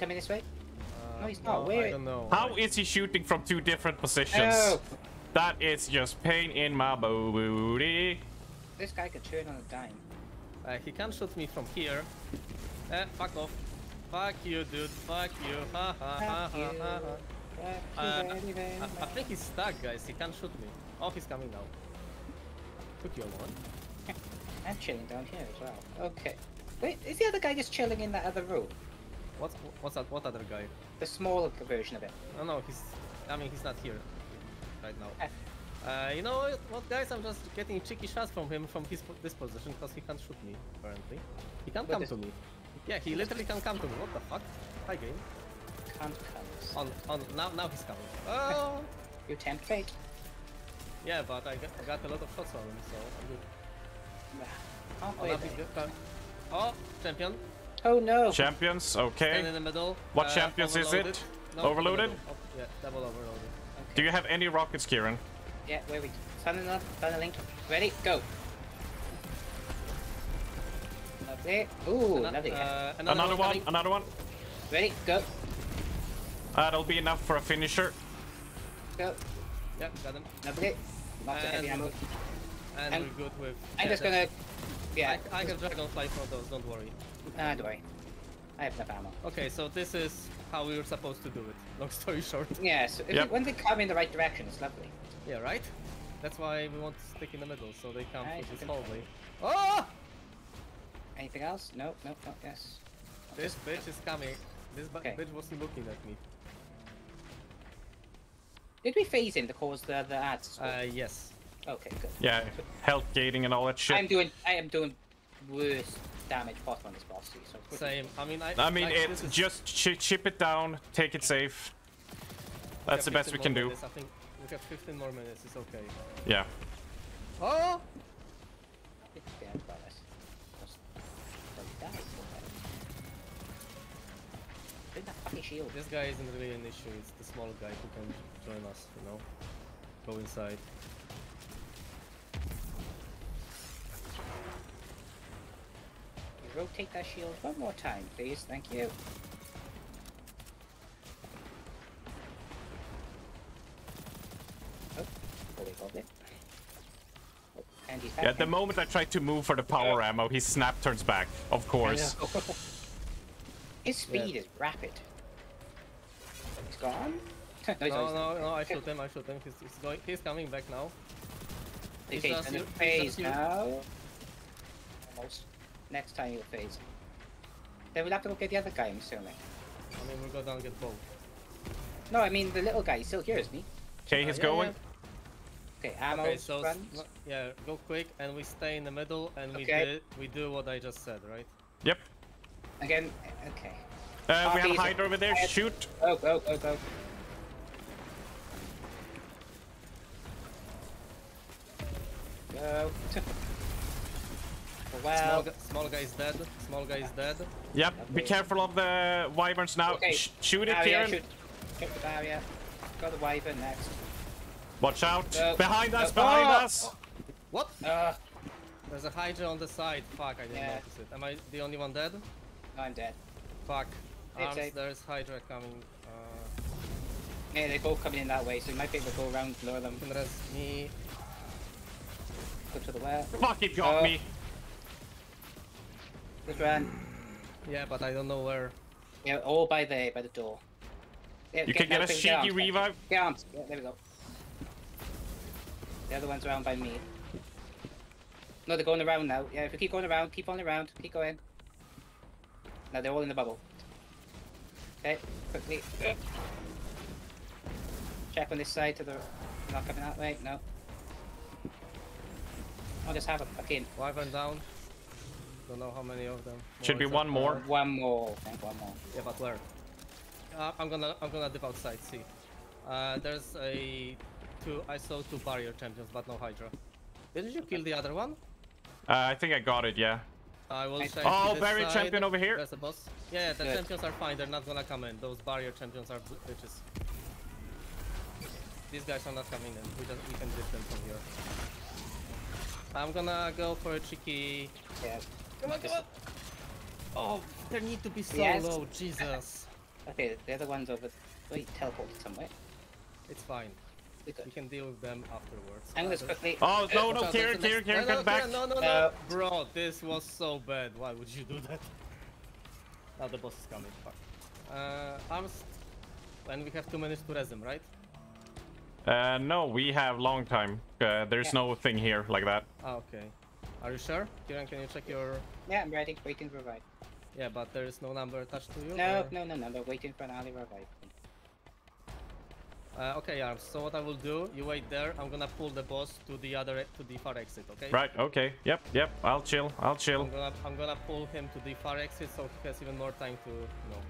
coming this way? Uh, No, he's not. I Where- don't know. How is he shooting from two different positions? Oh, That is just pain in my booty. this guy can turn on a dime. Uh, he can shoot me from here. Eh, fuck off. Fuck you, dude. Fuck you. Ha ha ha ha ha. ha. Uh, you very, very I, I think he's stuck, guys. He can't shoot me. Oh, he's coming now. Took you a moment. I'm chilling down here as well. Okay. Wait, is the other guy just chilling in that other room? What's what's that? What other guy? The smaller version of it. Oh no, he's. I mean, he's not here right now. Eh. Uh, you know what, guys? I'm just getting cheeky shots from him from his this position because he can't shoot me. Apparently, he can't come to me. Yeah, he literally can't come to me. What the fuck? Hi, game. Can't come. On on now now he's coming. Oh. You tempt fate. Yeah, but I got, I got a lot of shots on him, so I'm good. Oh, Halfway now he's there. good. Come. Oh, champion. Oh no! Champions, Stand okay. in the middle. What Uh, champions is it? No, Overloaded? Oh, yeah, double overloaded. Do you have any rockets, Kieran? Yeah, where we? Sunning up, tunneling. Ready? Go. Lovely. Ooh, Ano- lovely. uh, Another one, coming. another one. Ready? Go. That'll be enough for a finisher. Go. Yeah, got him. Lovely. Lots of heavy And- ammo. And And- we're good with. I'm yeah, just gonna. That's- Yeah. I, I can dragonfly for those. Don't worry. Ah, don't worry. I have enough ammo. Okay, so this is how we were supposed to do it. Long story short. Yeah, so Yep. when they come in the right direction, it's lovely. Yeah, right. That's why we want to stick in the middle, so they come Right, through this hallway. Oh! Anything else? No, no, no, yes. This bitch is coming. This Okay. bitch was looking at me. Did we phase in to cause the, the ads? Uh, yes. Okay, good. Yeah, health gating and all that shit. I'm doing, I am doing worse damage possible on this boss, see, so. Same. I mean, I. I mean, like, it's just ch chip it down, take it safe. That's the best we can more do. minutes, I think we have 15 more minutes. It's okay. Yeah. Oh! This guy isn't really an issue. It's the small guy who can join us. You know, go inside. Rotate that shield one more time, please. Thank you. Oh, holy goblin. Oh, and he's back. Yeah, the moment I try to move for the power ammo, he snap turns back. Of course. His speed is rapid. He's gone? no, he's No, no, no! I shoot him. I shoot him. He's, he's going. He's coming back now. He's Okay, just and the he's phase now. Almost. Next time you'll phase. Then we'll have to go get the other guy, I'm assuming. I mean, we'll go down and get both. No, I mean the little guy, he's still hears me. Okay, he's yeah, going. Okay, ammo, Okay, so s- yeah, go quick, and we stay in the middle, and we Okay. did we do what I just said, right? Yep. Again, okay. Uh, we have a Hydra over there. Quiet. Shoot. Go, go, go, go. Go. Small, well, gu- small guy is dead. Small guy is dead. Yep. Be careful of the wyverns now. Okay. Sh shoot it, barrier, Kieran. shoot. Shoot the barrier. Got the wyvern next. Watch out. Go. Behind us, Go. behind Oh! us. What? Uh, There's a Hydra on the side. Fuck, I didn't Yeah. notice it. Am I the only one dead? I'm dead. Fuck. Arms, there's Hydra coming. Uh, Yeah, they're both coming in that way, so you might be able to go around, and lure them, can res me. go to the well. Fuck, it got Oh. me. Just run. Yeah, but I don't know where. Yeah, all by the by the door. Yeah, You can get no, a quick, cheeky arms, revive. Get arms. Yeah, there we go. The other one's around by me. No, they're going around now. Yeah, if we keep going around, keep on around, keep going. Now they're all in the bubble. Okay, quickly. Check on this side to the. Not coming that way. No. I'll just have a fucking Wyvern down. Don't know how many of them. Should be one except- more. one more. I think one more. Yeah, but where? Uh, I'm gonna I'm gonna dip outside. See. Uh, there's a two. I saw two barrier champions, but no Hydra. Didn't you kill the other one? Uh, I think I got it. Yeah. I will I- check. Oh, this barrier side. champion over here. There's a boss. Yeah, yeah, the Good. champions are fine. They're not gonna come in. Those barrier champions are bitches. These guys are not coming in. We just we can dip them from here. I'm gonna go for a cheeky. Yeah. Come on, come on. Oh, there need to be so Yes. low. Jesus. Okay, the other one's over. Wait, teleported somewhere. It's fine. We We can deal with them afterwards. I'm gonna Uh, just quickly. Oh, no, no, out, Kieran, there's Kieran, Kieran, no, cut no, back. No, no, no, No. Bro, this was so bad. Why would you do that? Now the boss is coming. Fuck. Uh, arms. And we have two minutes to res him, right? Uh, no, we have long time. Uh, there's Yeah. no thing here like that. Ah, okay. Are you sure? Kieran, can you check your... Yeah, I'm ready. Waiting to revive. Yeah, but there is no number attached to you? No, or- no, no, no. They're waiting for an early revive. Uh, okay, Arms. So what I will do, you wait there. I'm gonna pull the boss to the other, to the far exit, okay? Right, okay. Yep, yep. I'll chill. I'll chill. I'm gonna, I'm gonna pull him to the far exit so he has even more time to, you know.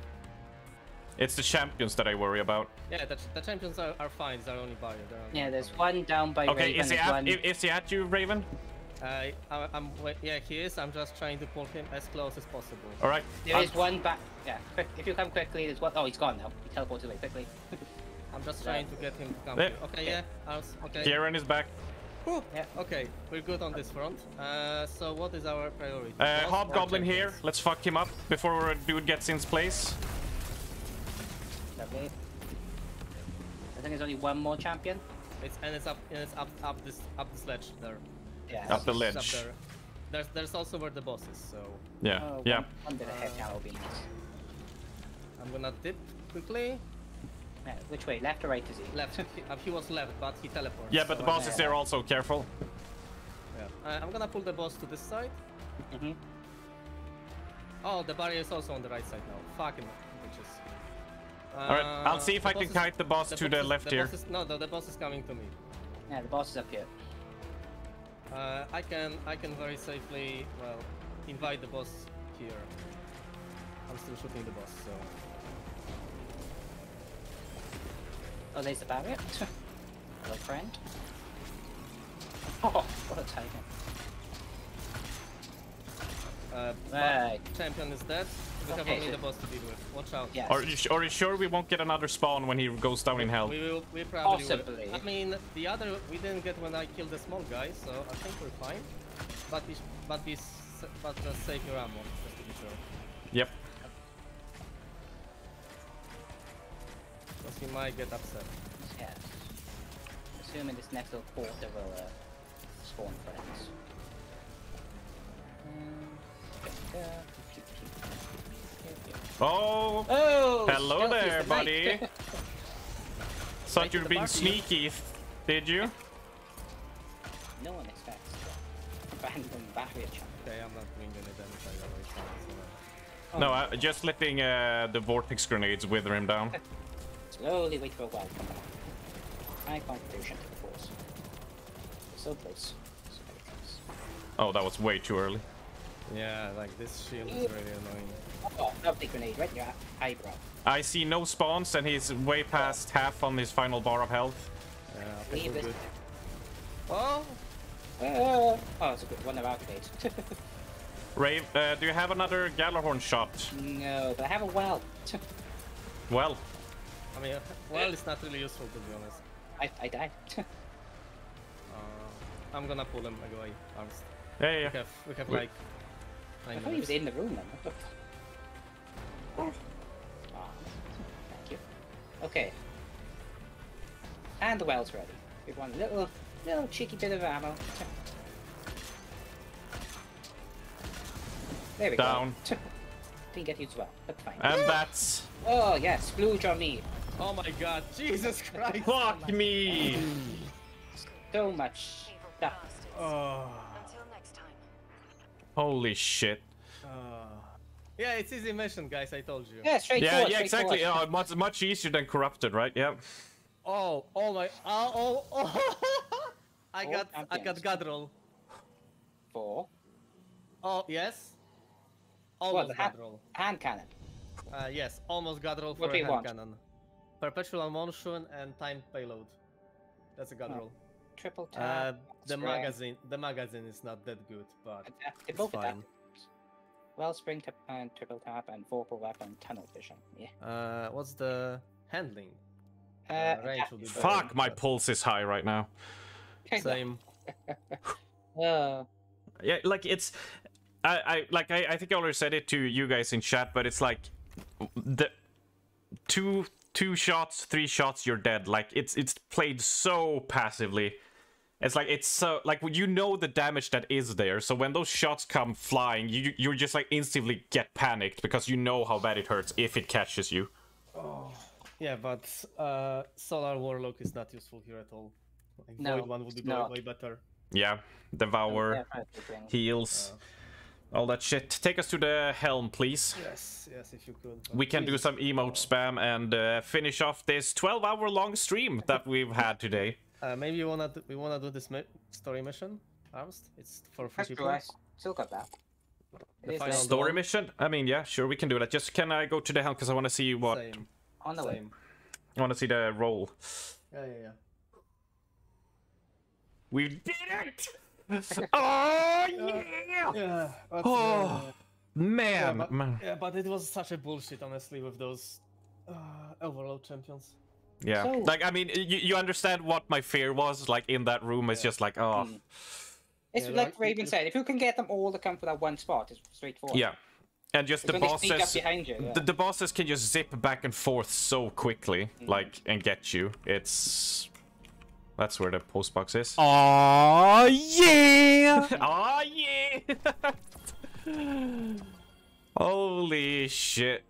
It's the champions that I worry about. Yeah, the, the champions are, are fine. They're only barrier. They're only Yeah, there's one down by Okay, Raven. is he at? one... Is he at you, Raven? Uh, I, I'm, wait, yeah, he is. I'm just trying to pull him as close as possible. All right. There I'm- is one back. Yeah, quick. If you come quickly, there's one. Oh, he's gone now. He teleported away quickly. I'm just trying to get him to come. Yeah. here. Okay, yeah. Arms, okay. Kieran is back. Whew. Yeah. Okay, we're good on this front. Uh, so what is our priority? Uh, Hobgoblin here. Let's fuck him up before a dude gets in place. Lovely. I think there's only one more champion. It's and it's up and it's up up this up the sledge there. Yeah. Up the It's ledge. Up there. There's there's also where the boss is. So Yeah, Oh, yeah. One, one bit ahead now will be nice. I'm gonna dip quickly. Yeah, which way? Left or right is he? Left. he, uh, he was left, but he teleports. Yeah, but the so- boss is there also. Careful. Yeah. Uh, I'm gonna pull the boss to this side. Mm-hmm. Oh, the barrier is also on the right side now. Fucking bitches. All right. I'll see if I can boss is- kite the boss to boss the is- left the here. boss is- no, the, the boss is coming to me. Yeah, the boss is up here. Uh, I can I can very safely well invite the boss here. I'm still shooting the boss, so Oh, there's the barrier. Hello, friend. Oh, what a timing. Uh, but Right. champion is dead. We have only the boss to deal with. Watch out. Yes. Are you, su- are you sure we won't get another spawn when he goes down in hell? We will. We probably Possibly. will. I mean, the other we didn't get when I killed the small guy, so I think we're fine. But we, but we, s- but just save your ammo, just to be sure. Yep. Because he might get upset. Yes. Assuming this next little quarter will uh, spawn friends. Um, Oh, Oh! Hello there, buddy. thought Right you were being sneaky, did you? no one expects random barrier jump. Okay, I'm not doing any damage either way. so it's. No, uh, just letting uh, the vortex grenades wither him down. Slowly wait for a while come back. High contribution to the force. So close. So close. Oh, that was way too early. Yeah, like this shield is really annoying. Oh, lovely grenade right in your eyebrow. I see no spawns, and he's way past half on his final bar of health. Yeah, I think we're good. Oh, Oh, oh, it's a good one of our grenades. Rave, uh, do you have another Gjallarhorn shot? no, but I have a well. Well, I mean, well, it's not really useful to be honest. I, I died. Uh, I'm gonna pull him away. Arms. yeah, yeah, We yeah. have, we have Wait. like I nine thought he was in the room then. What the f- Ah, thank you. Okay. And the well's ready. We want a little, little cheeky bit of ammo. There we Down. go. Didn't get used well, but fine. And that's oh yes, splooge on me. Oh my god, Jesus Christ! fuck me. So much stuff. Oh. Until next time. Holy shit. Uh, yeah, it's easy mission, guys. I told you. Yeah, straightforward. Yeah, yeah, exactly. straightforward. Yeah, much much easier than corrupted, right? Yeah. Oh, oh my, oh, oh, oh. I Four got, I champions. got god roll. Four. Oh yes. What, Almost the ha- hand cannon. Uh, yes, almost god roll for What a hand want? cannon. Perpetual motion and timed payload. That's a god roll. Triple Uh, tap. the spray. magazine, the magazine is not that good, but Adapt- They it's both adapt. fine. Wellspring tap and triple tap and vorpal weapon tunnel vision. Yeah. Uh, what's the handling? Uh, Uh, range adapt- will be better. Fuck, my but pulse is high right now. Same. Uh, Yeah, like it's, I, I like I, I think I already said it to you guys in chat, but it's like the two two shots, three shots, you're dead. Like it's it's played so passively. It's like it's so like you know the damage that is there. So when those shots come flying, you you just like instantly get panicked because you know how bad it hurts if it catches you. Oh. Yeah, but uh, Solar Warlock is not useful here at all. Like, No, Void one would be it's not. way better. Yeah, devour, Yeah, right, the thing. heals, all that shit. Take us to the helm, please. Yes, yes, if you could. We can do some emote spam and uh, finish off this 12-hour-long stream that we've had today. Uh, maybe you wanna do, we wanna do this mi- story mission, Armst? It's for free That's people. true, I still got that. The final. Story Dawn? mission? I mean, yeah, sure, we can do that. Just can I go to the helm because I want to see what Same. on the way. Same. I want to see the roll. Yeah, yeah, yeah. We did it! oh yeah! Yeah, but, Oh, uh, yeah, Man, but, man. yeah, but it was such a bullshit, honestly, with those uh, overload champions. Yeah, So- like I mean, you, you understand what my fear was like in that room. It's Yeah. just like, oh, Mm. It's Yeah, like like, Raven said, if you can get them all to come for that one spot, it's straightforward. yeah, and just the Because they bosses. behind you. Yeah. The, the bosses can just zip back and forth so quickly, Mm. like, and get you. It's that's where the post box is. Aw, yeah! oh yeah! Holy shit!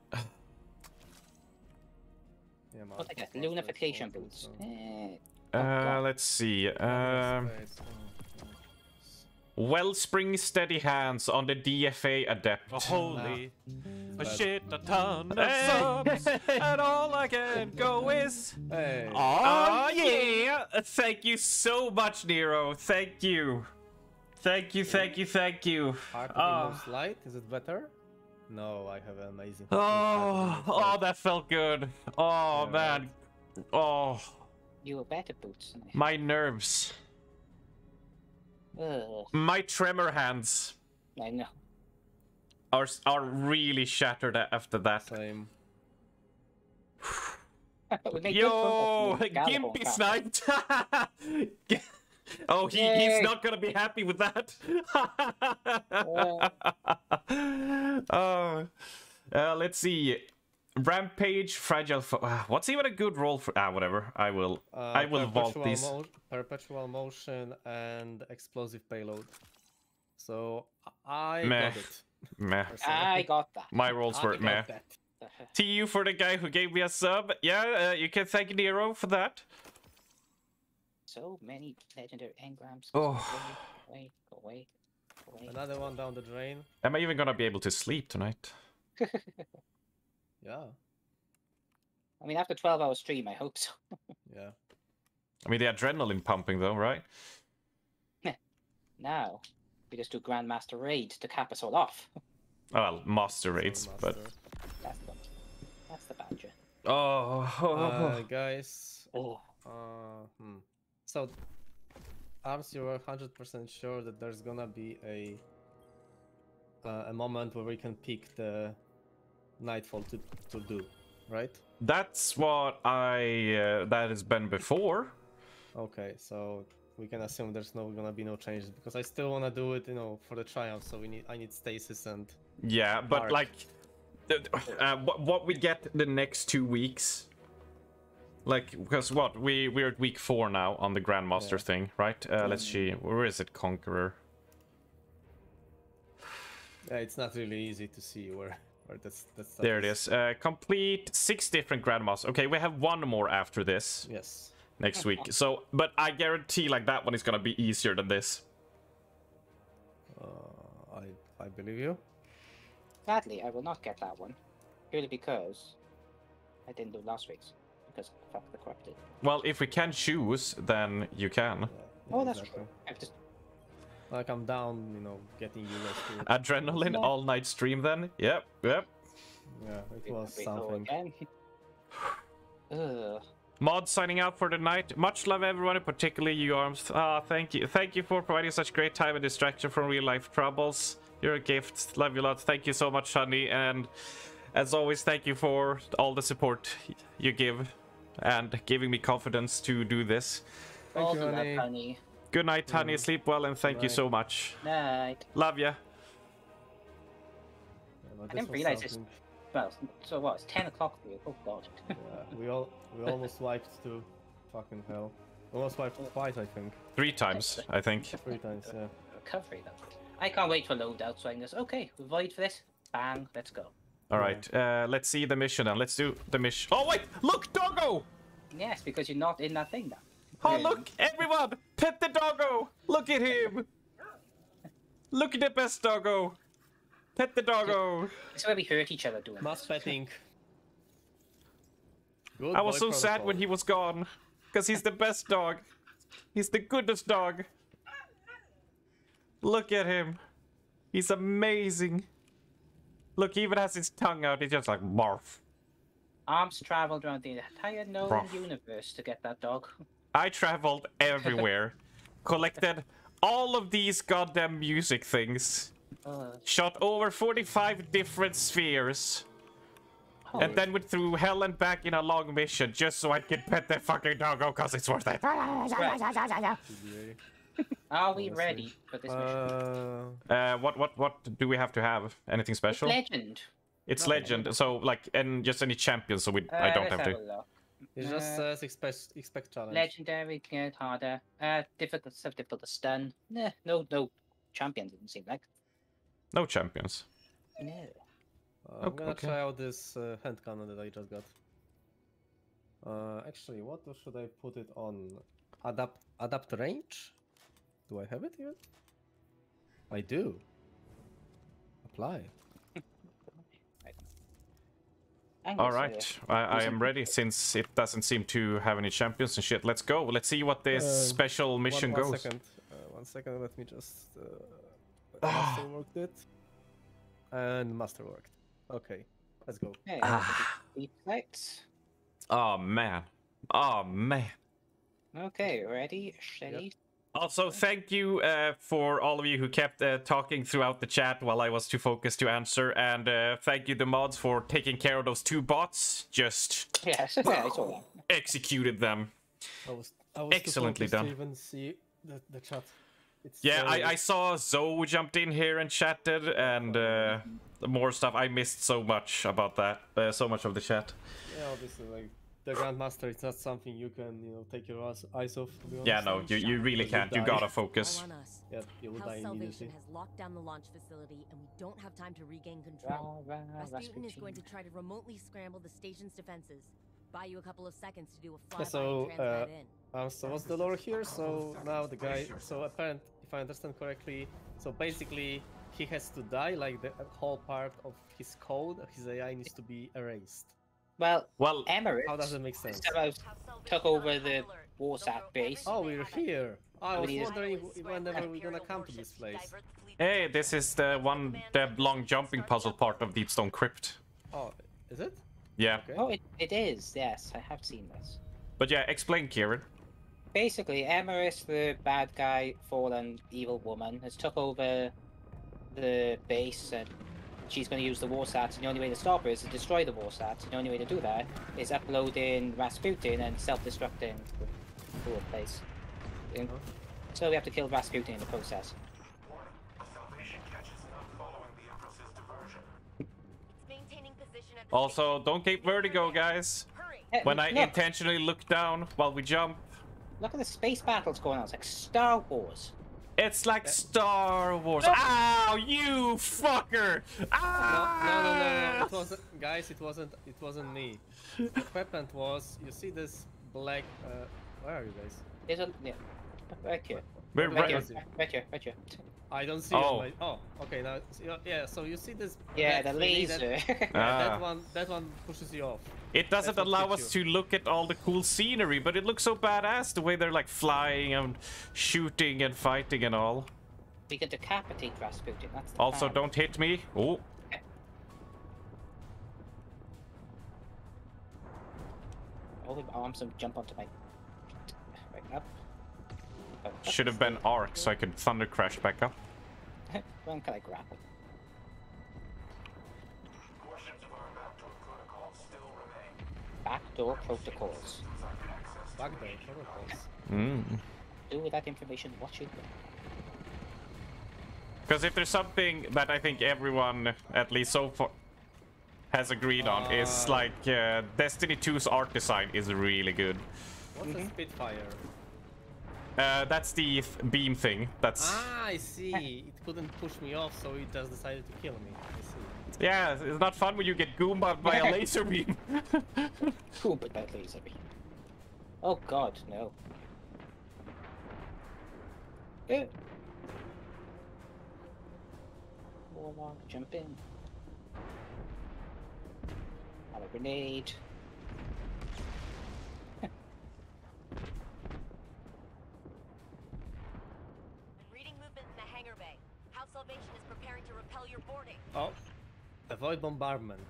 What I get? Lunafaction monsters, boots. uh, Uh, let's see. Um, space, oh, Wellspring steady hands on the DFA adept. Holy a shit a ton of Hey. subs, and all I can go is. oh. Hey. Oh yeah! Thank you so much, Nero. Thank you. Thank you, thank you, thank you. Heart of Oh. the light, is it better? No, I have an amazing. Oh, oh, that felt good. Oh Yeah, man. Oh, you were better boots. than I- my nerves. Ugh, My tremor hands I know. are are really shattered after that. Same. We Yo, progress with Gallagher Gimpy back. sniped. oh, he, he's not gonna be happy with that. oh, uh, let's see. Rampage, fragile. Fo- uh, what's even a good roll for? Ah, whatever. I will. Uh, I will vault perpetual these. mo- perpetual motion and explosive payload. So I Meh. got it. Meh. I got that. My rolls I were got meh. that. To you for the guy who gave me a sub. Yeah, uh, you can thank Nero for that. So many legendary engrams. Oh. Go away, go away, go away. Another one down the drain. Am I even gonna be able to sleep tonight? Yeah, I mean, after 12 hour stream, I hope so. yeah. I mean, the adrenaline pumping though, right? Now, we just do Grandmaster raids to cap us all off. Well, master raids, but Master. That's the, that's the badger. oh, Uh, guys. Oh, Uh, hmm. So, Arms, you're 100% sure that there's gonna be a uh, a moment where we can pick the nightfall to to do, right? that's what I uh, that has been before. Okay, so we can assume there's no gonna be no changes because I still wanna do it, you know, for the triumph. So we need I need stasis and Yeah, but like, uh, what what we get the next two weeks. Like, because what we we're at week four now on the Grandmaster Yeah. thing, right? Uh, let's see, where is it, Conqueror? yeah, it's not really easy to see where where that's that's. There it is. Uh, complete six different Grandmasters. Okay, we have one more after this Yes. next week. So, but I guarantee like that one is gonna be easier than this. Uh, I I believe you. sadly, I will not get that one. Purely because I didn't do last week's. Because fuck the corrupted. Well, if we can choose, then you can. Oh, that's exactly. true. Like I'm down, you know, getting you guys to. Adrenaline Yeah. all night stream then. Yep, yep. Yeah, it was a bit low something. again. Ugh. Mod signing out for the night. Much love, everyone, particularly you, Arms. Ah, thank you. Thank you for providing such great time and distraction from real life troubles. You're a gift. Love you a lot. Thank you so much, honey. And as always, thank you for all the support you give and giving me confidence to do this. Thank All you, the love, honey. honey. Good night, honey. Sleep well, and thank you Night. so much. Night. Love ya. Yeah, but I didn't realize it's- Well, so what? It's 10 o'clock for you. Oh god. Yeah, we all we almost wiped to fucking hell. Almost wiped twice, I think. Three times, I think. Three times, yeah. Recovery though. I can't wait for loadout so I can just, okay, we void for this. Bang, let's go. All right, uh, let's see the mission then. Let's do the mission. Oh wait, look, doggo! Yes, because you're not in that thing now. Oh look, everyone, pet the doggo! Look at him! Look at the best doggo! Pet the doggo! This is where we hurt each other doing Mass this. petting. Good I was boy so sad when he was gone, because he's the best dog. He's the goodest dog. Look at him. He's amazing. Look, he even has his tongue out. He's just like barf. Arms traveled around the entire known Rough. universe to get that dog. I traveled everywhere, collected all of these goddamn music things, Uh, shot over 45 different spheres, holy and then went through hell and back in a long mission just so I could pet that fucking doggo because it's worth it. Are we ready for this mission? Uh, Uh, what, what, what do we have to have? Anything special? Legend. It's Okay. legend, so like, and just any champions, so we Uh, I don't let's have to. a look. it just Uh, says expect expect challenge. Legendary, get harder. Uh, difficult stuff, difficult to stun. Nah, no, no champions. Didn't seem like. No champions. No. Uh, I'm Ok- gonna okay. try out this uh, hand cannon that I just got. Uh, actually, what should I put it on? Adapt adapt range? Do I have it here? I do. Apply. Angus, All right, I, I am ready since it doesn't seem to have any champions and shit. Let's go. Let's see what this Uh, special mission one, one goes. Second. Uh, one second. Let me just. Uh, master worked it. And master worked. Okay, let's go. Okay, Ah. Oh man. Oh man. Okay, ready, steady. Also, thank you uh, for all of you who kept uh, talking throughout the chat while I was too focused to answer, and uh, thank you the mods for taking care of those two bots. Just Yes, yeah, I saw executed them. I was. I was too Excellently to done. even see the, the chat. It's Yeah, so- I, I saw Zoe jumped in here and chatted, and uh, more stuff. I missed so much about that. Uh, so much of the chat. Yeah, obviously, like the Grandmaster, it's not something you can, you know, take your eyes, eyes off. To be honest. Yeah, no, you, you really can't. You die. gotta focus. All. Yeah, you will House die Salvation immediately. has locked down the launch facility, and we don't have time to regain control. Rah, rah, Rasputin is going to try to remotely scramble the station's defenses. Buy you a couple of seconds to do a Yeah, so, and transmat uh, in. Um, so what's the lore here? So now the guy, so apparent, if I understand correctly, so basically he has to die, like the whole part of his code, his AI needs to be erased. Well, Well, Eramis How does it make sense? somehow took over the Warsat base. Oh, we're here. Oh, I was What is- wondering whenever we're gonna come to this place. hey, this is the one, the long jumping puzzle part of Deepstone Crypt. Oh, is it? Yeah, Okay. Oh, it, it is, yes, I have seen this. but yeah, explain, Kieran. Basically, Eramis, the bad guy, fallen evil woman, has took over the base and she's going to use the Warsats, and the only way to stop her is to destroy the Warsats. And the only way to do that is uploading Rasputin and self-destructing the whole place. And So we have to kill Rasputin in the process. Maintaining position at Also, don't get vertigo, guys. Hurry! When I look, intentionally look down while we jump, look at the space battles going on. It's like Star Wars. It's like Star Wars. Ow, you fucker! No, Ah! no, no, no, no. It wasn't, guys. It wasn't. It wasn't me. What happened was, you see this black. Uh, where are you guys? There's a yeah, right here, We're What right right. here, was it? right here, right here. I don't see. Oh. Oh. My, oh, okay. Now, yeah, yeah. So you see this? Yeah, the thingy that- laser. yeah, Ah. that one. That one pushes you off. It doesn't That's allow gets us to look at all the cool scenery, but it looks so badass the way they're like flying and shooting and fighting and all. we can decapitate Rasputin. That's the Also, plan. don't hit me. Oh, All the arms and jump onto my. Right up. Should have been arc so I could thunder crash back up. when can I grapple? Backdoor protocols. Backdoor protocols. Mm. Do with that information what you will. Because if there's something that I think everyone, at least so far, has agreed on is Ah. like uh, Destiny 2's art design is really good. What's a Spitfire? Uh, that's the th- beam thing. That's Ah, I see. It couldn't push me off, so it just decided to kill me. I see. yeah, it's not fun when you get goombed by a laser beam. Cool, but that laser beam. Oh god, no. Eh. Warlock, jump in. Have a grenade. Salvation is preparing to repel your boarding. Oh, avoid bombardment.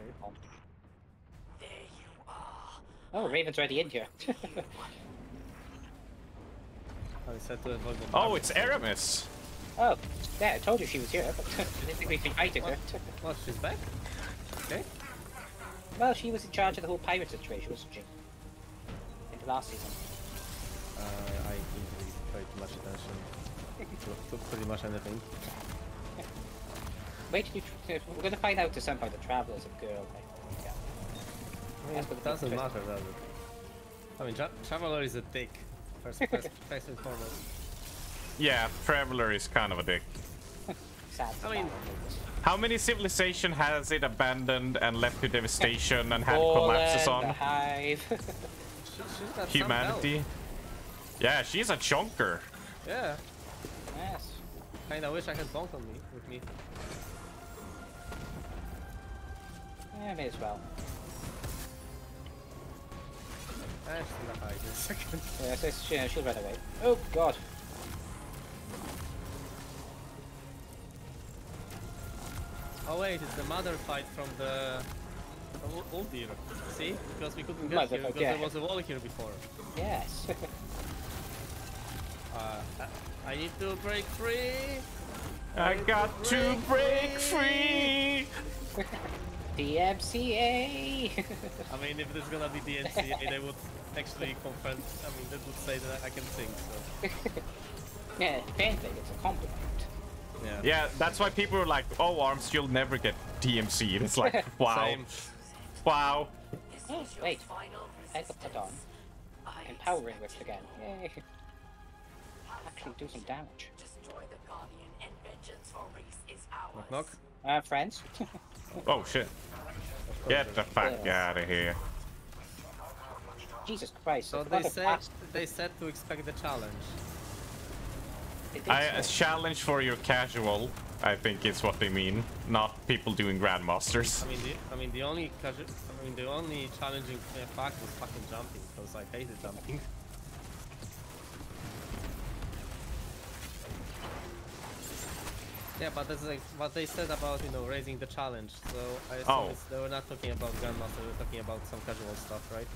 Okay. Oh, Raven's already in here. I said to avoid bombardment. oh, it's Eramis. oh, yeah, I told you she was here, but I didn't think we'd be fighting her. What? She's back? Okay. well, she was in charge of the whole pirate situation, wasn't she? In the last season. Uh, I didn't really pay too much attention to, to pretty much anything. Wait till you. We're gonna find out to some point the Traveler's a girl. Like, yeah. I mean, That's it doesn't matter, does it? I mean, Tra- Traveler is a dick. First, first, first and foremost. Yeah, Traveler is kind of a dick. Sad. I mean- How many civilization has it abandoned and left to devastation and had collapses on? Hive. She, she's got Humanity. Yeah, she's a chunker. Yeah. Yes. Kinda wish I had Bonk on me with me. Yeah, may as well. Ah, she's gonna hide in a second. Yeah, so yeah, she'll run away. Oh god. Oh wait, it's the mother fight from the old Uldir. See? Because we couldn't get Mother here because yeah. there was a wall here before. Yes. Uh, I- I need to break free. I got to break free. DMCA. I mean, if there's gonna be DMCA, they would actually confirm. I mean, they would say that I can sing. So yeah, if anything, it's a compliment. yeah. Yeah, that's why people are like, "Oh, arms, you'll never get DMC." It's like, wow, Same. wow. Oh, wait. I got that on. Empowering Rift again. Yay. Actually do some damage. Knock knock. Uh, friends. Oh shit! Get the fuck Yeah. out of here. Jesus Christ. So they said they said to expect the challenge. they did I, a challenge for your casual, I think is what they mean, not people doing grandmasters. I mean, the I mean the only casu- I mean the only challenging uh, fact was fucking jumping because I hated jumping. Yeah, but that's like what they said about you know raising the challenge. So I assume Oh. it's, they were not talking about grandmaster. They were talking about some casual stuff, right?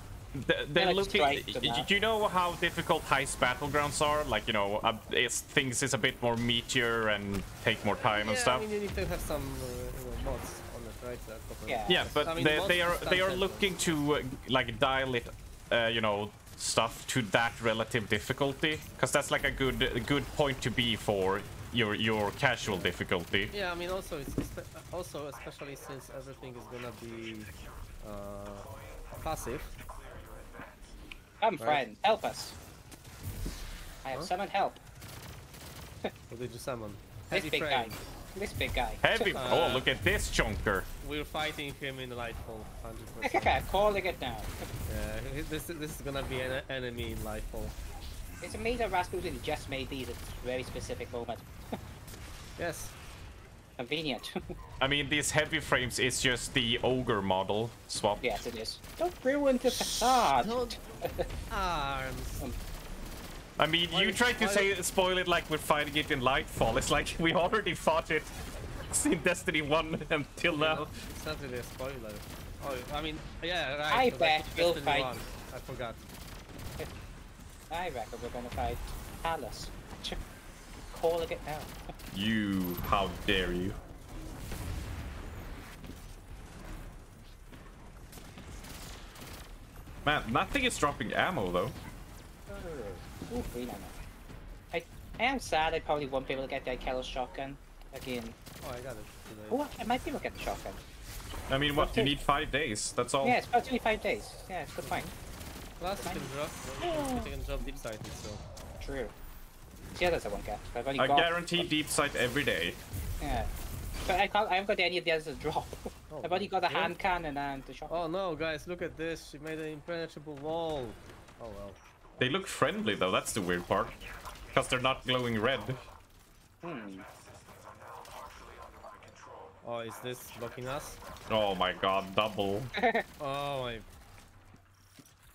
Th- They're looking. stripes and y- that. Do you know how difficult heist battlegrounds are? Like you know, uh, it's, things is a bit more meteor and take more time and yeah, stuff. I mean you need to have some uh, you know, mods on it, right? That Yeah. Yeah, but I mean, they, most they are they are looking to uh, like dial it, uh, you know, stuff to that relative difficulty, because that's like a good a good point to be for your your casual difficulty. Yeah, I mean also it's also especially since everything is gonna be uh, passive. Come, friend, help us. I have Huh? summoned help. What did you summon? This Heavy big frame. guy. This big guy. Heavy. Uh, oh, look at this chunker. We're fighting him in Lightfall, 100%. Calling it now. yeah, this, this is gonna be an enemy in Lightfall. It's amazing that Rasputin just made these at this very specific moment. Yes. Convenient. I mean, these heavy frames is just the ogre model swap. yes, it is. Don't ruin the facade. Don't- Arms. Um, I mean, Why you is- tried to why- say spoil it like we're fighting it in Lightfall. It's like we already fought it in Destiny 1 until now. It's not really a spoiler. Oh, I mean, yeah, right. I 'cause bet took you'll Destiny fight- 1. I forgot. I reckon we're gonna fight Palace. Calling it now. You, how dare you? Man, nothing is dropping ammo though. Ooh, green ammo. I, I am sad I probably won't be able to get the Kelos shotgun again. Oh, I got it. Oh, I might be able to get the shotgun. I mean, what? You need five days. That's all. Yeah, it's about 25 days. Yeah, it's a good point. Plus you can drop, you can drop deep sighted, so. True. The others I won't. I've only I got. guarantee deep sight every day. Yeah. But I can't. I haven't got any of the others to drop. Oh, I've only got the yeah. hand cannon and the shotgun. Oh no, guys, look at this. She made an impenetrable wall. Oh well. They look friendly though. That's the weird part. Because they're not glowing red. Hmm. Oh, is this blocking us? Oh my god, double. Oh my.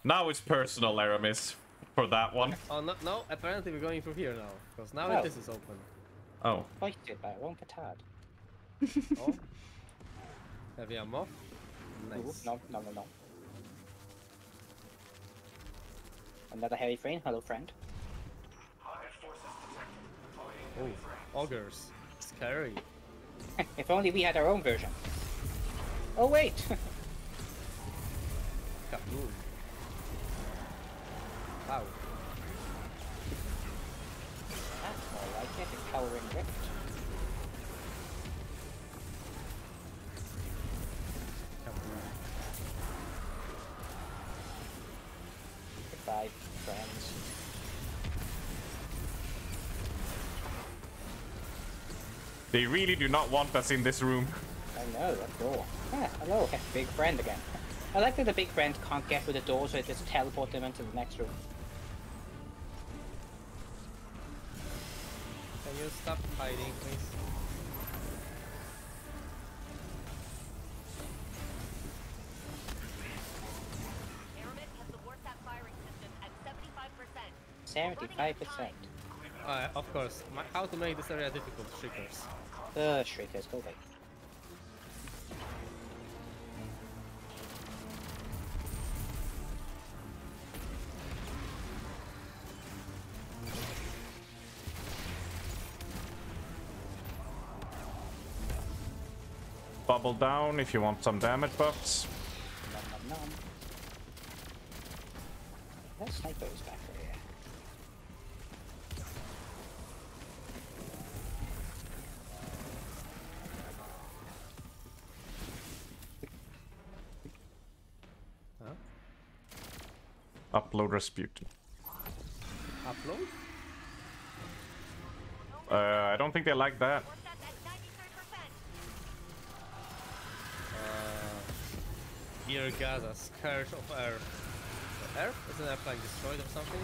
Now it's personal, Eramis, for that one. Oh no, no. Apparently we're going through here now, because now Oh. this is open. Oh. Fighted by a wrong petard. Oh. Heavy ammo. Ooh, Nice. no, no, no, no. Another heavy frame. Hello, friend. Oh, augers. Scary. if only we had our own version. Oh wait. Kaboom. Wow. That's more like it. A cowering rift. Goodbye, friends. They really do not want us in this room. I know, that door. Ah, hello, big friend again. I like that the big friend can't get through the door, so it just teleport them into the next room. Can you stop hiding, please? Eramis has the Warsat firing system at 75%. Seventy-five percent. Uh, of course. My, how to make this area difficult, Shriekers. The shriekers, go away. Bubble down if you want some damage buffs. Nom nom nom. That sniper is back over here. Huh? Upload Rasputin. Upload? Uh, I don't think they like that. Gear Gaza, Scourge of Earth. Earth? Isn't that like destroyed or something?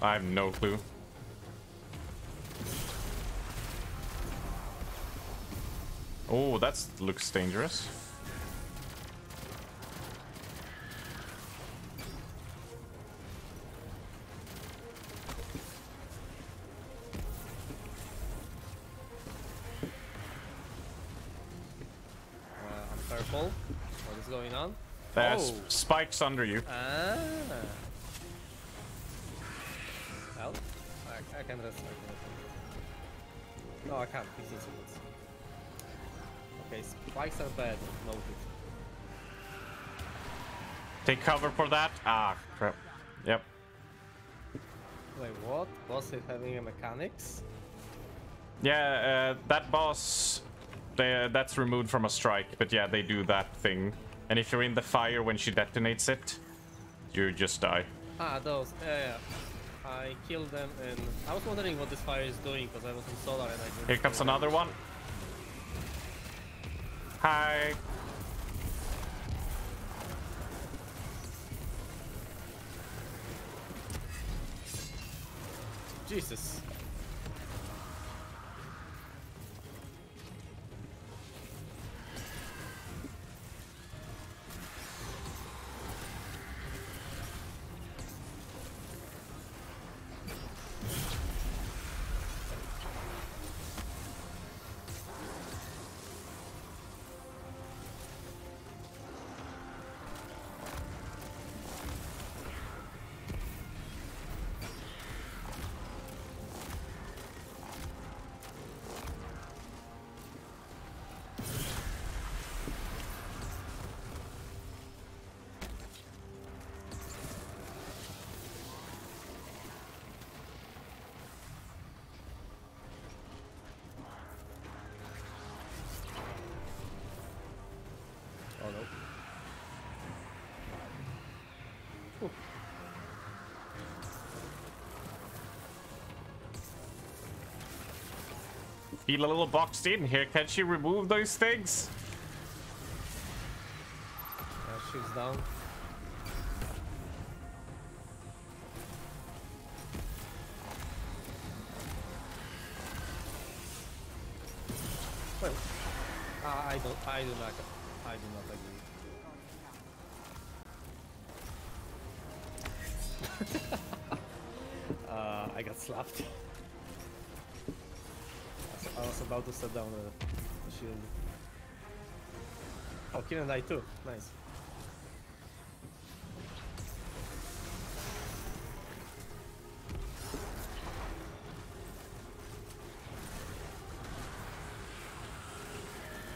I have no clue. Oh, that looks dangerous. Uh, I'm purple. Is going on? There's Oh. spikes under you. Ah. Well, I, I can rest. Rest. No, I can't. 15 seconds. Okay, spikes are bad. Noted. Take cover for that. Ah, crap. Yep. Wait, what? Was it having a mechanics? Yeah, uh, that boss, they, that's removed from a strike, but yeah, they do that thing. And if you're in the fire when she detonates it, you just die. Ah, those. Yeah, yeah. I killed them and I was wondering what this fire is doing because I was in solar and I didn't Here comes another one. Hi. Jesus. Feel a little boxed in here. Can she remove those things? Uh, shoots down. Well, I don't. I do not. Set down the, the shield. Oh, Kieran died too. Nice.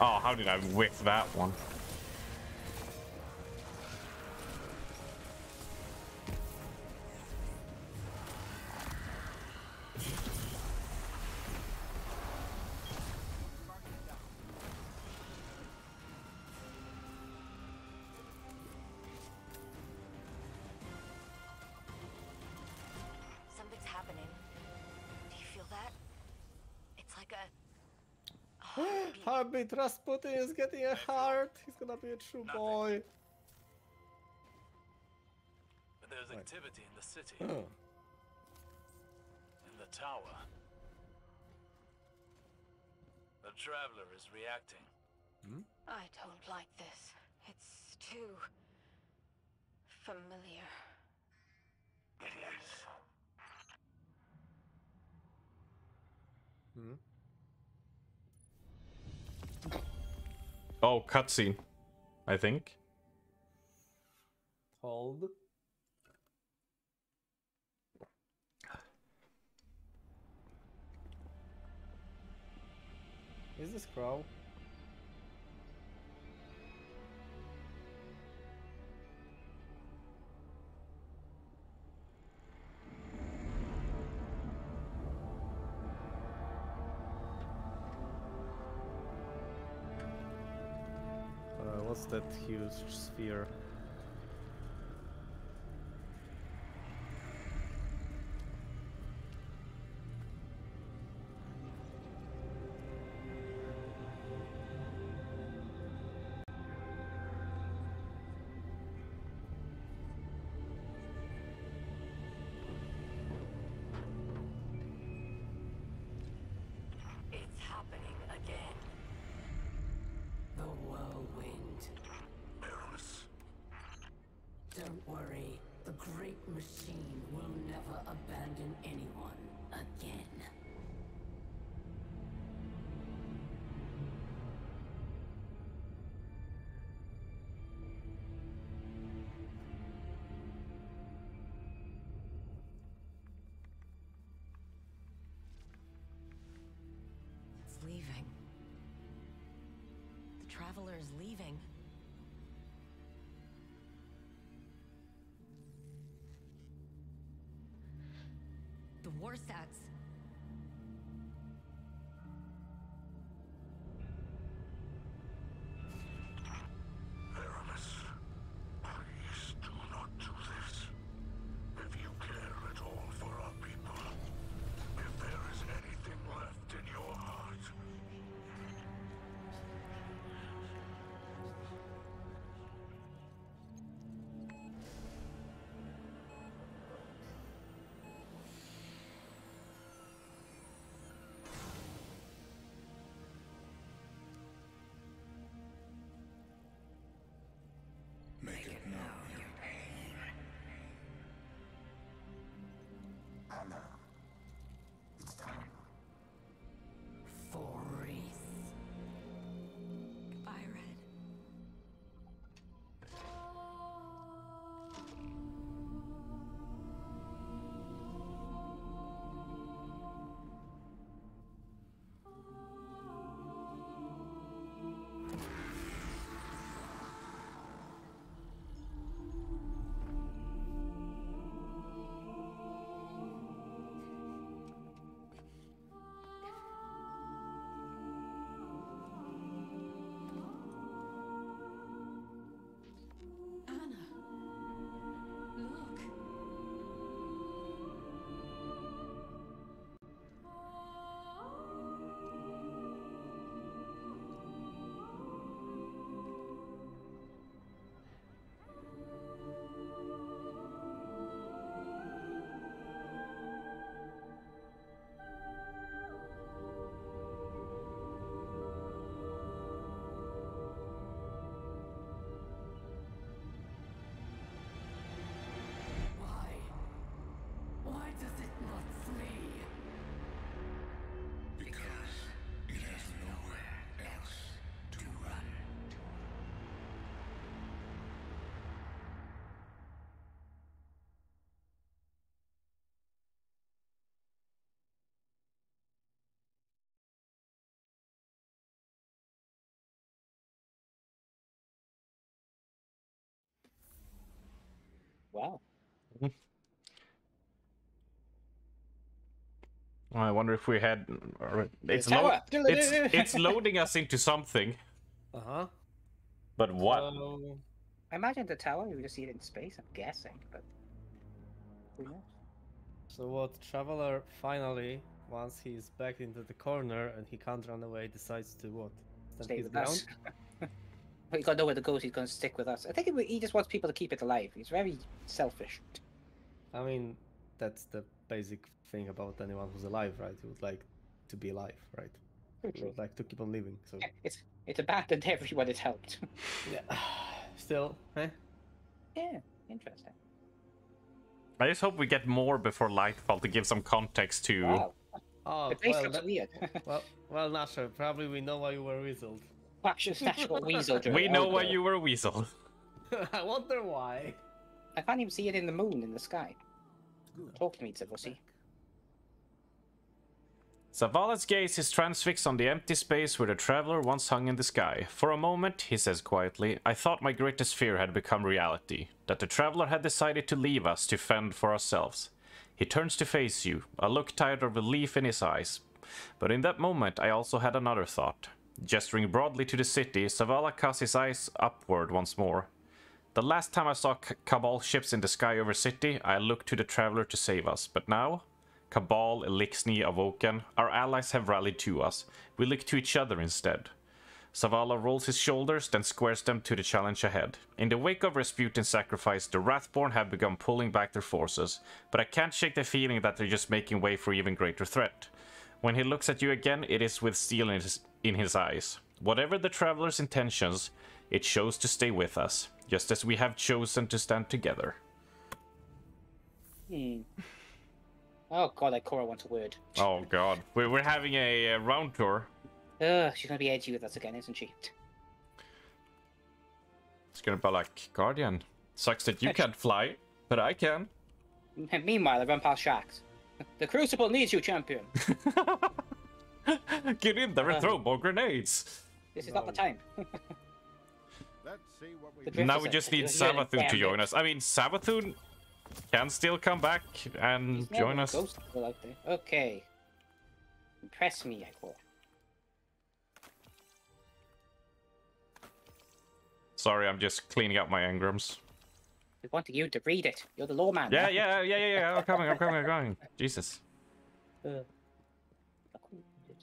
Oh, how did I whiff that one? Heartbeat. Heartbeat Rasputin is getting a heart. He's gonna be a true boy. But there's Right. activity in the city, Oh. in the tower. The traveler is reacting. I don't like this. It's too. familiar. It is. Hmm. Oh, cutscene. I think. Hold. Is this crow? That huge sphere? Don't worry, the great machine will never abandon anyone again. It's leaving. The traveler is leaving. The I wonder if we had. It's, lo- it's it's loading us into something. Uh huh. But what? So, I imagine the tower, you would just see it in space, I'm guessing, but who knows? so what? Traveler finally, once he's back into the corner and he can't run away, decides to what? Stand Stay his with ground? us. he got nowhere to go, so he's going to stick with us. I think he, he just wants people to keep it alive. He's very selfish. I mean, that's the basic thing about anyone who's alive, right? You would like to be alive, right? You would like to keep on living. So Yeah, It's it's abandoned everyone it helped. yeah, still, eh? yeah, interesting. I just hope we get more before Lightfall to give some context to. Wow, Oh, the place well, looks that- weird. well, well, Nasher, probably we know why you were weaseled. Actually, natural weasel. We know why you were a weasel. I wonder why. I can't even see it in the moon in the sky. Talk to me, Tavosi. Zavala's gaze is transfixed on the empty space where the traveler once hung in the sky. For a moment, he says quietly, I thought my greatest fear had become reality, that the traveler had decided to leave us to fend for ourselves. He turns to face you, a look tired of relief in his eyes. But in that moment, I also had another thought. Gesturing broadly to the city, Zavala casts his eyes upward once more. The last time I saw K- Cabal ships in the sky over city, I looked to the traveler to save us. But now, Cabal, Eliksni, Awoken, our allies have rallied to us. We look to each other instead. Zavala rolls his shoulders, then squares them to the challenge ahead. In the wake of Rasputin's sacrifice, the Wrathborn have begun pulling back their forces, but I can't shake the feeling that they're just making way for even greater threat. When he looks at you again, it is with steel in his, in his eyes. Whatever the traveler's intentions, it shows to stay with us, just as we have chosen to stand together. Hmm. Oh god, that Cora wants a word. Oh god, we're, we're having a, uh round tour. Ugh, she's gonna be edgy with us again, isn't she? It's gonna be like, Guardian, sucks that you can't fly, but I can. Meanwhile, I run past Shax. The Crucible needs you, champion. Get in there and throw more grenades. This is not the time. Let's see what we Now we just need "You're Savathun to join us. I mean, Savathun can still come back and He's join us. ghost out there. Okay. Impress me, I call. Sorry, I'm just cleaning up my engrams. We wanted you to read it. You're the lawman. Yeah, now. yeah, yeah, yeah, yeah. I'm coming, I'm coming, I'm coming. Jesus. Uh,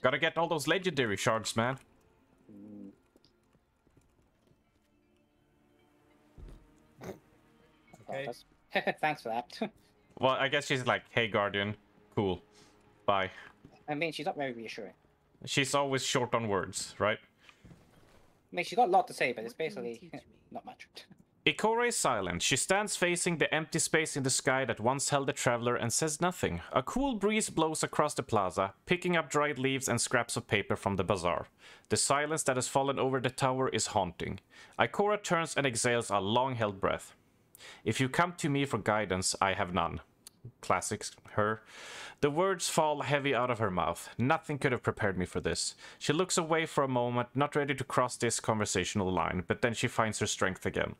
Gotta get all those legendary shards, man. Okay. that's- Thanks for that. Well, I guess she's like, hey, Guardian. Cool. Bye. I mean, she's not very reassuring. She's always short on words, right? I mean, she's got a lot to say, but it's basically not much. Ikora is silent. She stands facing the empty space in the sky that once held the traveler and says nothing. A cool breeze blows across the plaza, picking up dried leaves and scraps of paper from the bazaar. The silence that has fallen over the tower is haunting. Ikora turns and exhales a long held breath. If you come to me for guidance, I have none. Classics, her. The words fall heavy out of her mouth. Nothing could have prepared me for this. She looks away for a moment, not ready to cross this conversational line, but then she finds her strength again.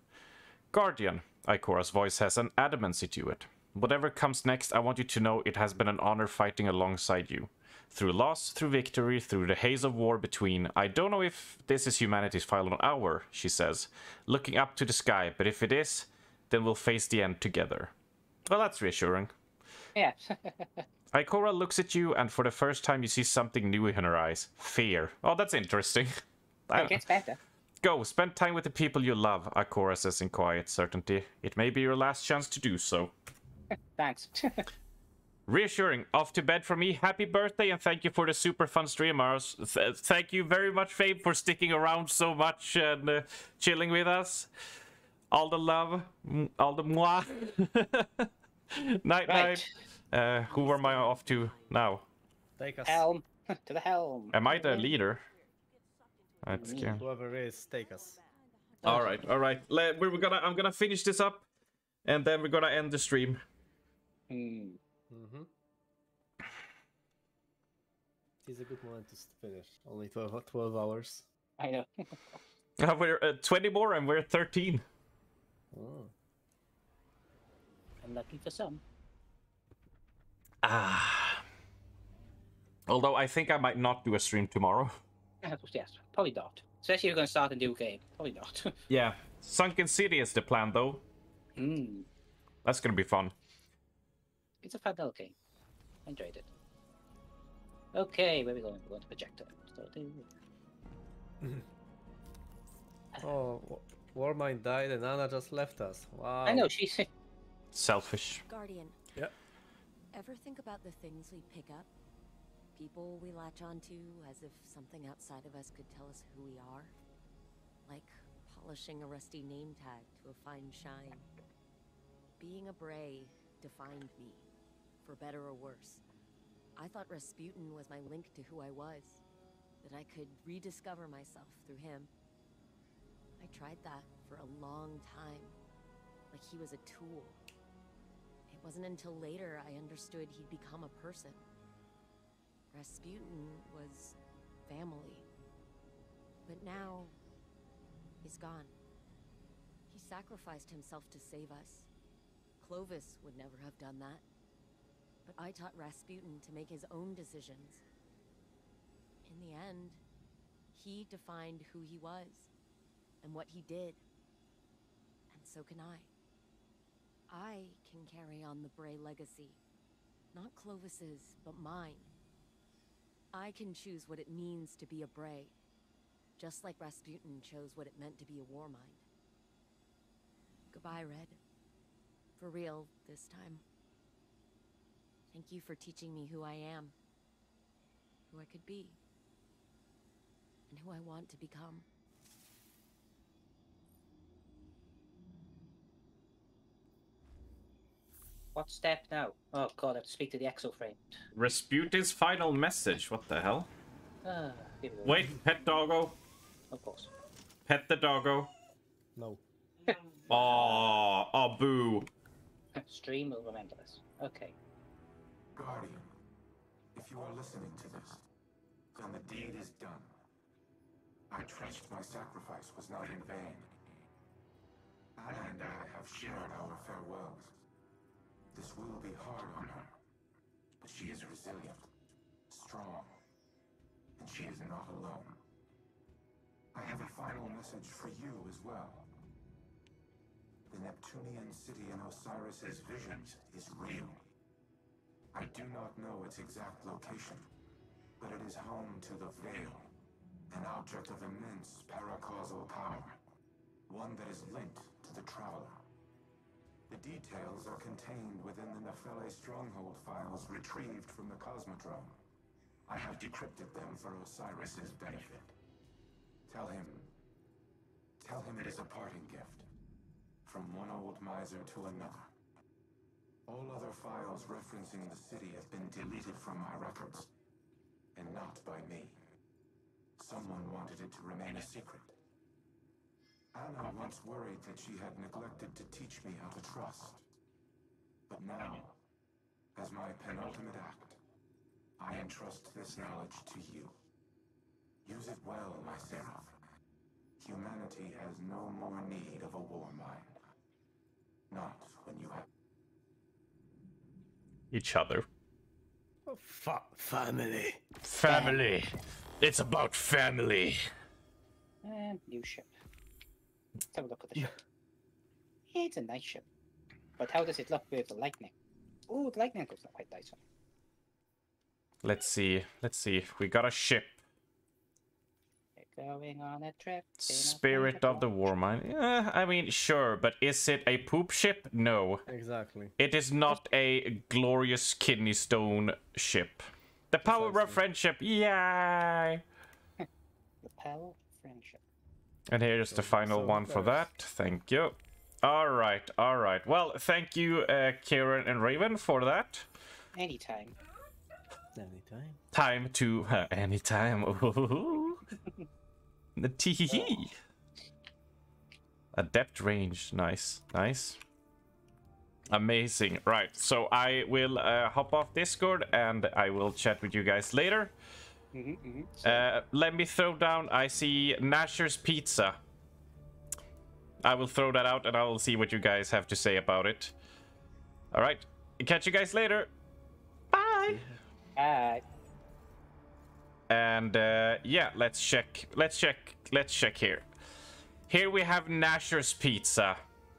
Guardian, Ikora's voice has an adamancy to it. Whatever comes next, I want you to know it has been an honor fighting alongside you. Through loss, through victory, through the haze of war between. I don't know if this is humanity's final hour, she says, looking up to the sky, but if it is, then we'll face the end together. Well, that's reassuring. Yeah. Ikora looks at you, and for the first time, you see something new in her eyes fear. Oh, that's interesting. It gets better. Go, spend time with the people you love, Ikora says in quiet certainty. It may be your last chance to do so. Thanks. Reassuring. Off to bed for me. Happy birthday and thank you for the super fun stream, Mars. Th- thank you very much, Fabe, for sticking around so much and uh, chilling with us. All the love, mm, all the moi. night, night. Uh, who am I off to now? Take us. Helm. to the helm. Am I the leader? That's Me. scary. Whoever it is, take us. All right, all right. Le- we're gonna. I'm gonna finish this up, and then we're gonna end the stream. Hmm. Mm-hmm. It is a good moment to finish. Only 12, 12 hours. I know. Uh, we're uh, 20 more, and we're 13. Oh. Unlucky for some. Ah. Although I think I might not do a stream tomorrow. Yes, probably not. Especially if you're going to start a new game. Probably not. Yeah. Sinking City is the plan though. Hmm. That's gonna be fun. It's a fun little game. I enjoyed it. Okay, where are we going? We're going to projector. So, Oh, Wa- Warmind died and Ana just left us. Wow. I know she's. Selfish. Guardian. Yeah. Ever think about the things we pick up? People we latch onto as if something outside of us could tell us who we are? Like polishing a rusty name tag to a fine shine. Being a Bray defined me, for better or worse. I thought Rasputin was my link to who I was, that I could rediscover myself through him. I tried that for a long time, like he was a tool. It wasn't until later I understood he'd become a person. Rasputin was family. But now, he's gone. He sacrificed himself to save us. Clovis would never have done that. But I taught Rasputin to make his own decisions. In the end, he defined who he was and what he did. And so can I. I can carry on the Bray legacy. Not Clovis's, but mine. I can choose what it means to be a Bray. Just like Rasputin chose what it meant to be a Warmind. Goodbye, Red. For real, this time. Thank you for teaching me who I am. Who I could be. And who I want to become. What step now? Oh god, I have to speak to the exoframe. Rasputin's final message. What the hell? Ah, Here we. Wait, pet doggo. Of course. Pet the doggo. No. Oh, oh, boo. Stream will remember this. Okay. Guardian, if you are listening to this, then the deed is done. I trust my sacrifice was not in vain. Ana and I have shared our farewells. This will be hard on her, but she is resilient, strong, and she is not alone. I have a final message for you as well. The Neptunian city in Osiris's visions is real. I do not know its exact location, but it is home to the Veil, an object of immense paracausal power, one that is linked to the Traveler. The details are contained within the Nephele stronghold files retrieved from the Cosmodrome. I have decrypted them for Osiris's benefit. Tell him... Tell him it is a parting gift. From one old miser to another. All other files referencing the city have been deleted from my records. And not by me. Someone wanted it to remain a secret. Ana once worried that she had neglected to teach me how to trust. But now, as my penultimate act, I entrust this knowledge to you. Use it well, my Seraph. Humanity has no more need of a war mind. Not when you have Each other. Oh, fa- family. Family. It's about family. And new ship. Let's have a look at the ship. It's a nice ship. But how does it look with the lightning? Oh, the lightning goes quite nice. Let's see. Let's see. We got a ship. We're going on a trip. in a Spirit of the Warmind. Yeah, I mean, sure, but is it a poop ship? No. Exactly. It is not a glorious kidney stone ship. The power of friendship, yay! The power of friendship. And here's the final one for that. Thank you. All right, all right. Well, thank you, uh, Kieran and Raven, for that. Anytime. Anytime. Time to uh, anytime. Ooh. the tee. Adept range. Nice, nice. Amazing. Right. So I will uh, hop off Discord and I will chat with you guys later. Hmm hmm Uh, let me throw down. I see Nasher's Pizza. I will throw that out and I will see what you guys have to say about it. All right. Catch you guys later. Bye. Alright. And uh, yeah, let's check. Let's check. Let's check here. Here we have Nasher's Pizza.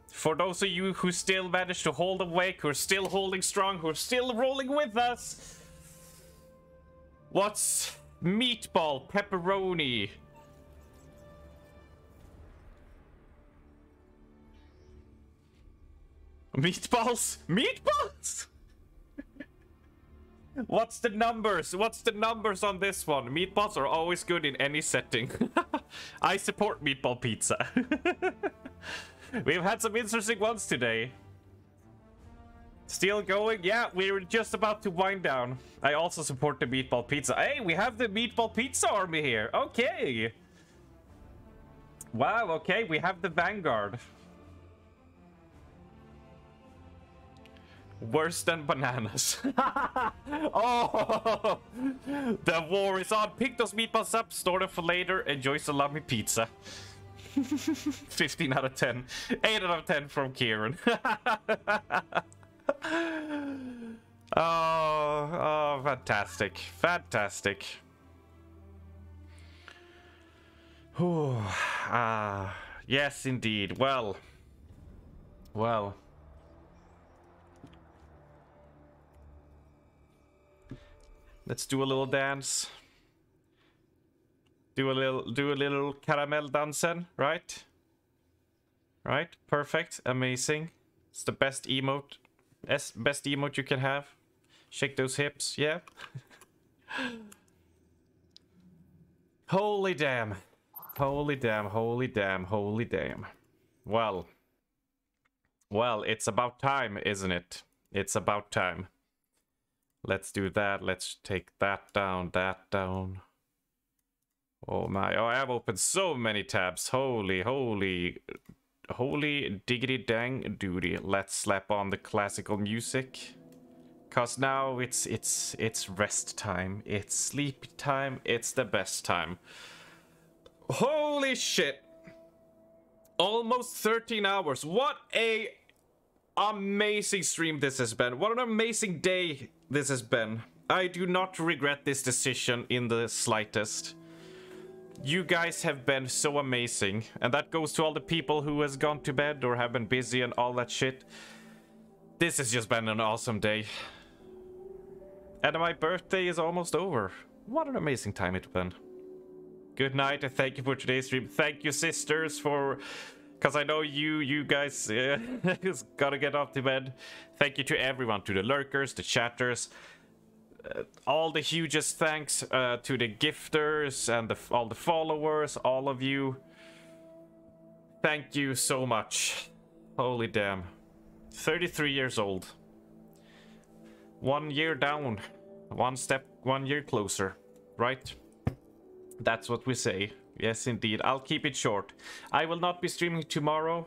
For those of you who still managed to hold awake, who are still holding strong, who are still rolling with us. What's meatball, pepperoni? Meatballs? Meatballs? What's the numbers? What's the numbers on this one? Meatballs are always good in any setting. I support meatball pizza. We've had some interesting ones today. Still going? Yeah, we were just about to wind down. I also support the meatball pizza. Hey, we have the meatball pizza army here. Okay. Wow, okay, we have the vanguard. Worse than bananas. oh, the war is on. Pick those meatballs up, store them for later. Enjoy salami pizza. 15 out of 10. 8 out of 10 from Kieran. oh, oh, fantastic. Fantastic. Whew. Ah, yes, indeed. Well, well. Let's do a little dance. Do a little, do a little Caramelldansen, right? Right, perfect, amazing. It's the best emote, es- best emote you can have. Shake those hips, yeah. holy damn, holy damn, holy damn, holy damn. Well, well, it's about time, isn't it? It's about time. Let's do that. Let's take that down, that down. Oh my, oh, I have opened so many tabs. Holy, holy, holy diggity dang duty. Let's slap on the classical music. Cause now it's, it's, it's rest time. It's sleep time. It's the best time. Holy shit. Almost 13 hours. What a amazing stream this has been. What an amazing day this has been. I do not regret this decision in the slightest. You guys have been so amazing. And that goes to all the people who has gone to bed or have been busy and all that shit. This has just been an awesome day. And my birthday is almost over. What an amazing time it's been. Good night and thank you for today's stream. Thank you sisters for because I know you you guys uh, gotta get off to bed. Thank you to everyone, to the lurkers, the chatters, all the hugest thanks uh, to the gifters and the, all the followers, all of you. Thank you so much. Holy damn. 33 years old. One year down. One step, one year closer. Right? That's what we say. Yes, indeed. I'll keep it short. I will not be streaming tomorrow.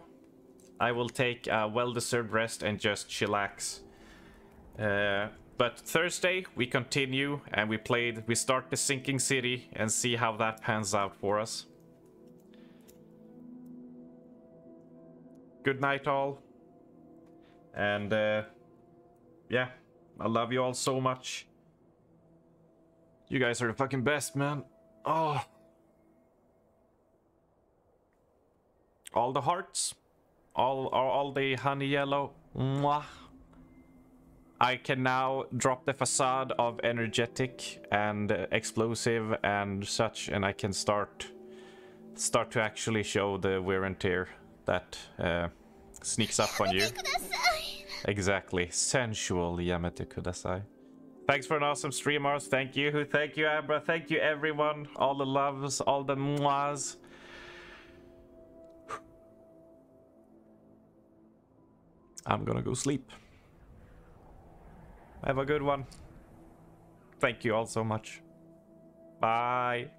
I will take a well-deserved rest and just chillax. Uh, but Thursday we continue and we played. We start the sinking city and see how that pans out for us. Good night, all. And uh, yeah, I love you all so much. You guys are the fucking best, man. Oh. all the hearts, all all, all the honey yellow. Mwah. I can now drop the facade of energetic and explosive and such, and I can start start to actually show the wear and tear that uh, sneaks up on you. Exactly, sensual Yamete Kudasai. Thanks for an awesome stream, Mars. Thank you. Who thank you, Abra. Thank you, everyone. All the loves, all the mwahs. I'm gonna go sleep. Have a good one. Thank you all so much. Bye.